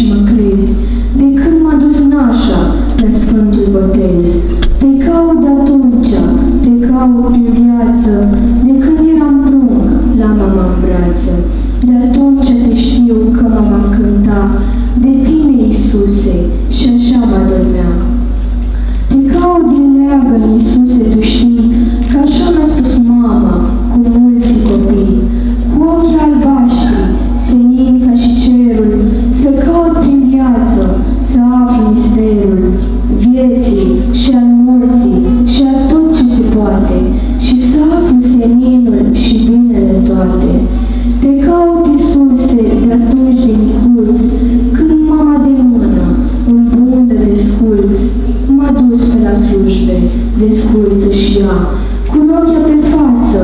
și mă crezi, de când m-a dus nașa la Sfântul Botez. Te caut de atunci, te caut prin viață, slujbe, de sculță și ea, cu rochia pe față,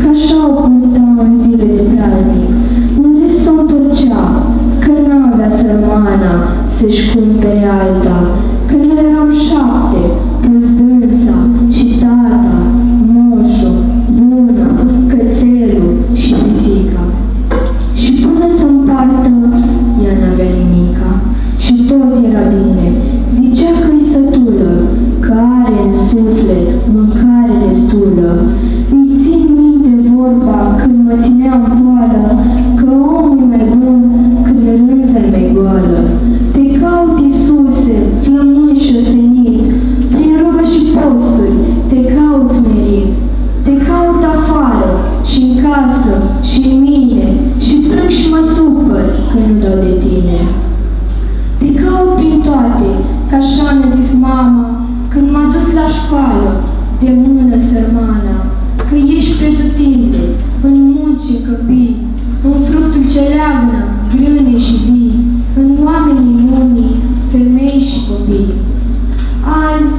ca așa o purta în zile de praznic. În rest o întorcea, că n-avea sărmana să-și cumpere alta, destulă. Îi țin minte vorba când mă ținea în poală, că omul e mai bun când rânza e mai goală. Te caut, Iisuse, flămând și ostenit, prin rugă și posturi, te caut smerit. Te caut afară și în casă și în mine și plâng și mă supăr că nu dau de tine. Te caut prin toate, ca așa mi-a zis mama când m-a dus la școală, de mână sărmana, că ești pretutinde, în munci în căpii, în fructul ce leagnă, grâne și vii, în oamenii lumii, femei și copii. Azi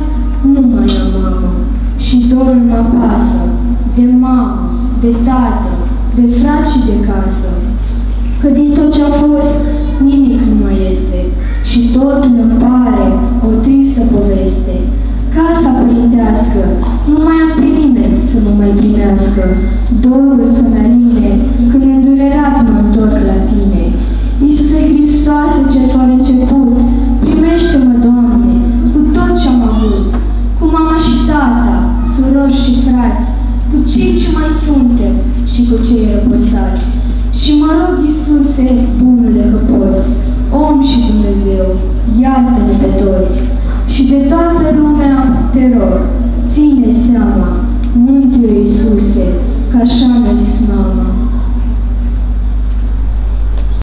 nu mai am mamă și dorul mă apasă de mamă, de tată, de frat și de casă. Că din tot ce a fost, nimic nu mai este și totul îmi pare o tristă poveste. Casa părintească, nu mai am pe nimeni să mă mai primească, dorul să-mi aline, când îndurerat mă întorc la tine. Iisuse Hristoase, cel fără început, primește-mă, Doamne, cu tot ce-am avut, cu mama și tata, surori și frați, cu cei ce mai suntem și cu cei răposați. Și mă rog, Iisuse, bunule că poți, om și Dumnezeu, iartă-ne pe toți. Hashem as his.